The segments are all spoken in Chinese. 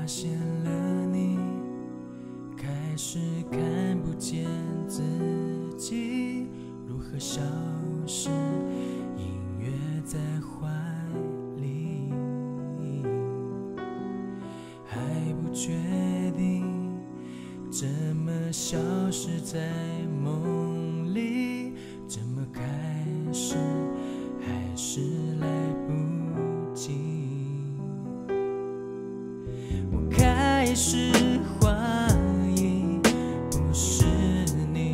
发现了你，开始看不见自己，如何消失？音乐在怀里，还不确定怎么消失在梦开始怀疑，不是你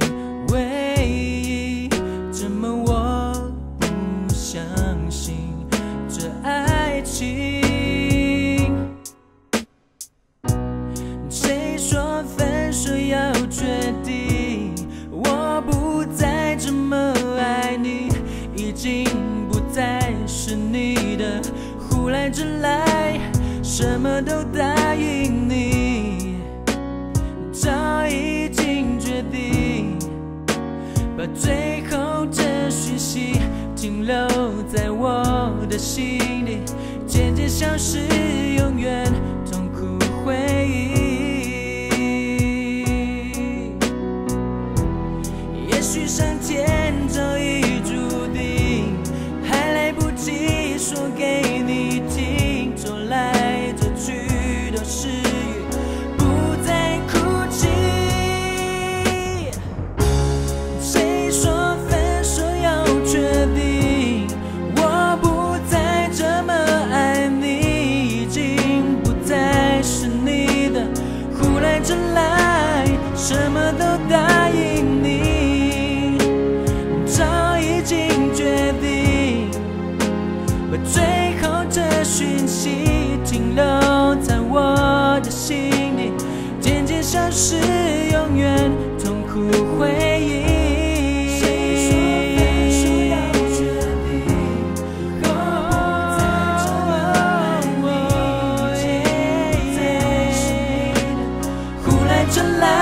唯一，怎么我不相信这爱情？谁说分手要决定？我不再这么爱你，已经不再是你的，呼来之来，什么都答应你，早已经决定，把最后的讯息停留在我的心里，渐渐消失，永远痛苦回忆。最后这讯息停留在我的心里，渐渐消失，永远痛苦回忆。忽然来。